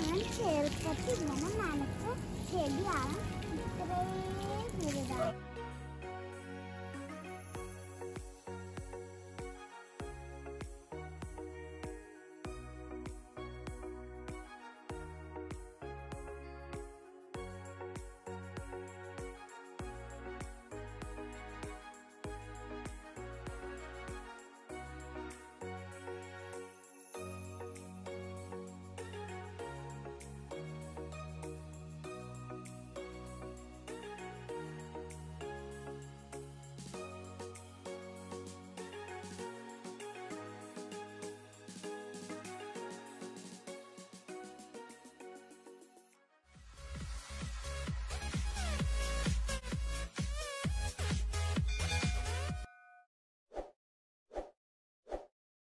ഞാൻ ചെറുപ്പത്തിൽ ഇങ്ങനെ നനച്ച